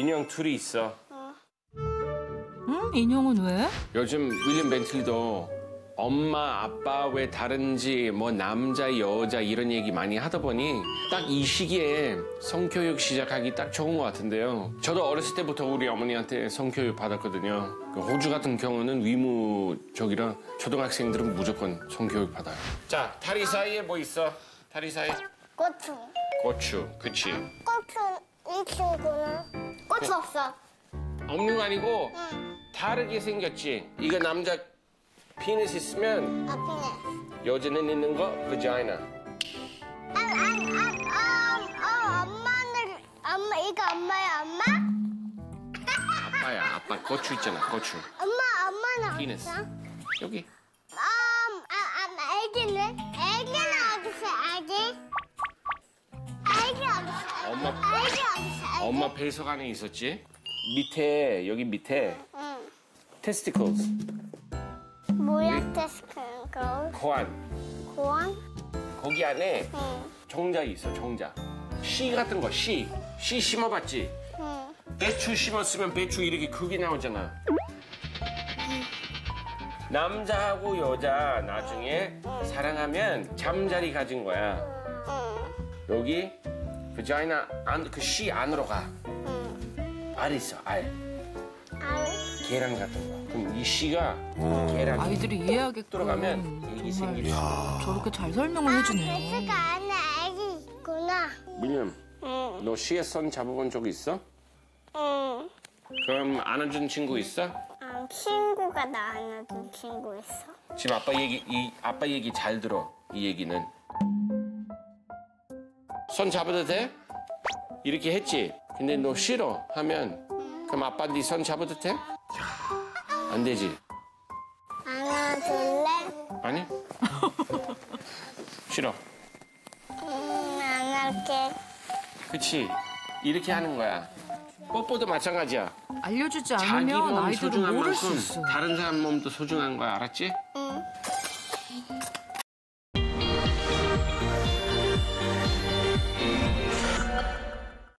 인형 둘이 있어. 응? 인형은 왜? 요즘 윌리엄 벤틀리도 엄마, 아빠 왜 다른지 뭐 남자, 여자 이런 얘기 많이 하다 보니 딱 이 시기에 성교육 시작하기 딱 좋은 것 같은데요. 저도 어렸을 때부터 우리 어머니한테 성교육 받았거든요. 그 호주 같은 경우는 위무적이라 초등학생들은 무조건 성교육 받아요. 자, 다리 사이에 뭐 있어? 다리 사이 고추. 고추, 그치? 고추 이 친구는 고추 없어. 없는 거 아니고 응. 다르게 생겼지. 이거 남자 penis 있으면 앞이네. 여자는 있는 거 vagina. 아, 엄마는 엄마 이거 엄마야 엄마? 아빠야, 아빠 고추 있잖아, 고추. 엄마 엄마는 penis. 어딨어? 여기. 아, 아, 아, 애기는? 애기는 어딨어? 애기? 애기? 엄마, 애기 어딨어? 애기? 엄마 뱃속 안에 있었지. 밑에, 여기 밑에 응. testicles, 뭐야 테스크가? 고안. 고원? 거기 안에 응. 정자 있어, 정자. 씨 같은 거, 씨. 씨 심어봤지? 응. 배추 심었으면 배추 이렇게 크게 나오잖아. 남자하고 여자 나중에 사랑하면 잠자리 가진 거야. 응. 여기 vagina 안, 그씨 안으로 가. 응. 알 있어, 알. 알. 계란 같은 거. 그럼 이 씨가 계란 아이들이 이해하게끔 들어가면 애기 생길 수. 저렇게 잘 설명을 해주네요. 베스가 안에 애기 있구나. 밀림, 응. 너 씨에 손 잡아본 적 있어? 응. 그럼 안아준 친구 있어? 아, 친구가 나 안아준 친구 있어. 지금 아빠 얘기 이 아빠 얘기 잘 들어. 이 얘기는 손 잡아도 돼? 이렇게 했지. 근데 너 싫어 하면 그럼 아빠 네손 잡아도 돼? 안 되지. 안아줄래? 아니? 싫어. 응, 안 할게. 그치? 이렇게 하는 거야. 뽀뽀도 마찬가지야. 알려주지 자기 않으면 몸 아이들은 소중한 모를 만큼 수 있어. 다른 사람 몸도 소중한 거야. 알았지? 응.